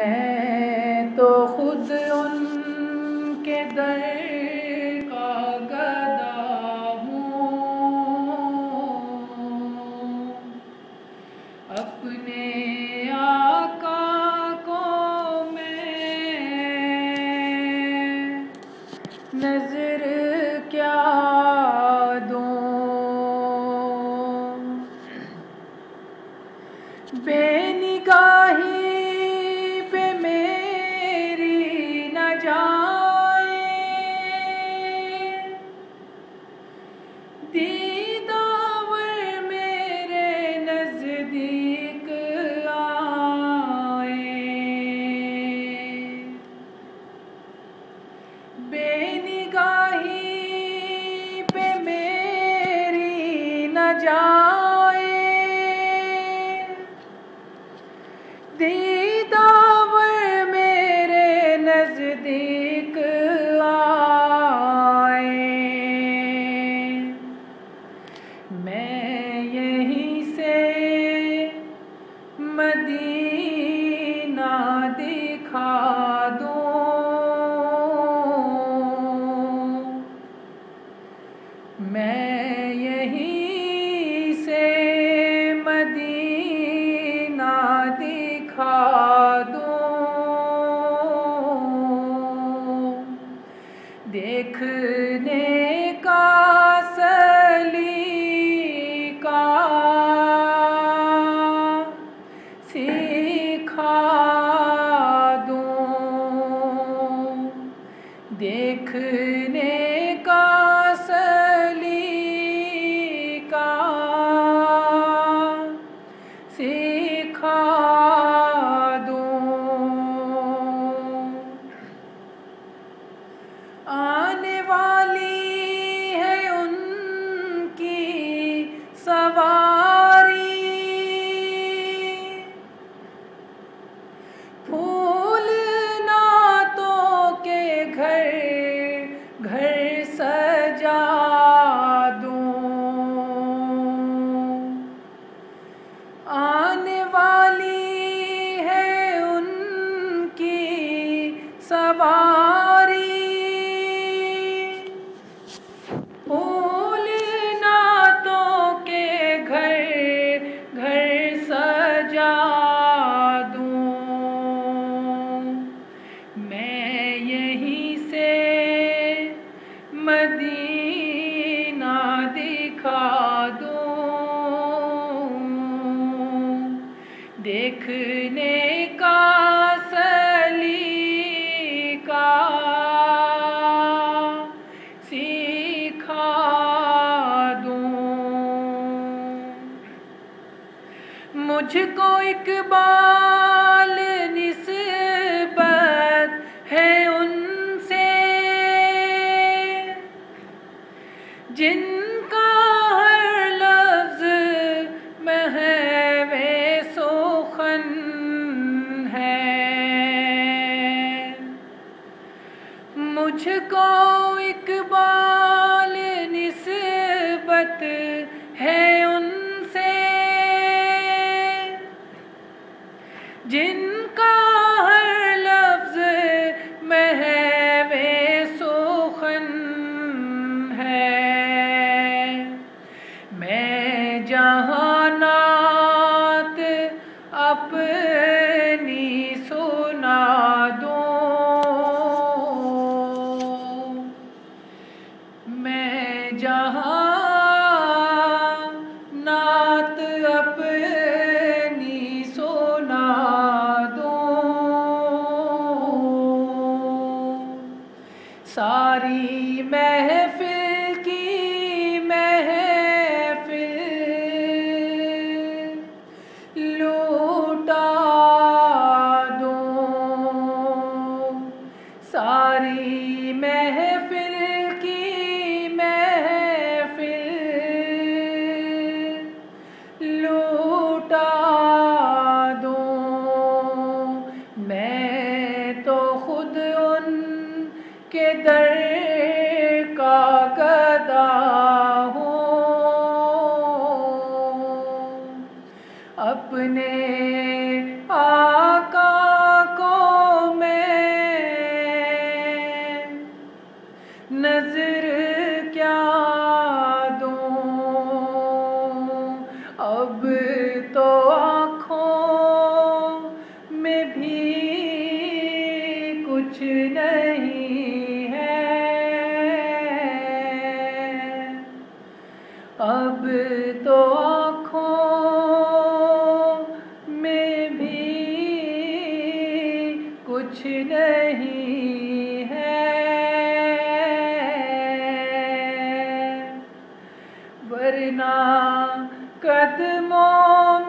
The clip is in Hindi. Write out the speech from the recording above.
मैं तो खुद उनके दर का गदा हूँ। अपने नज़र क्या दूँ? बेनिगाही यहीं से मदीना दिखा दूँ। मैं यहीं से मदीना दिखा दूँ। देखने सिखा दूँ। देखने का सलीका सिखा दूँ। आने वाली है उनकी सवारी। सवारी। फूल नातों के घर घर सजा दूँ। मैं यहीं से मदीना दिखा मुझको इकबाल निस्बत है उनसे। जिनका हर लफ्ज महवे सोखन है। मुझको इकबाल निस्बत है जहानात अपनी सुना दो। मैं जहाँ के दर का गदा हो। अपने आका को मैं नज़र क्या दूँ? अब तो आ अब तो आँखों में भी कुछ नहीं है। वरना कदमों